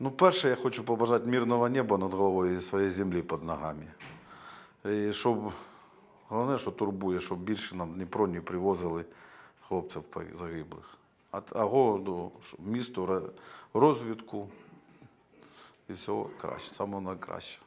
Ну, перше, я хочу побажати мирного неба над головою і своєї землі під ногами. І щоб, головне, що турбує, щоб більше нам Дніпро не привозили хлопців загиблих. А, а голоду, щоб місту розвідку і всього краще, самого найкраще.